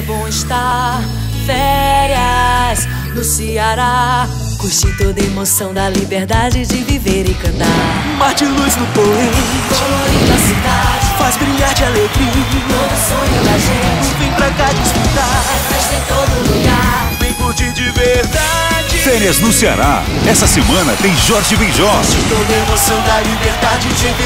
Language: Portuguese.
é bom estar. Férias no Ceará. Curtir toda a emoção da liberdade de viver e cantar. Mar de luz no poente, Colorindo a cidade, faz brilhar de alegria. todo sonho da gente. Vem pra cá desfrutar, É festa em todo lugar. vem curtir de verdade. Férias no Ceará. Essa semana tem Jorge Benjó. Toda a emoção da liberdade de viver.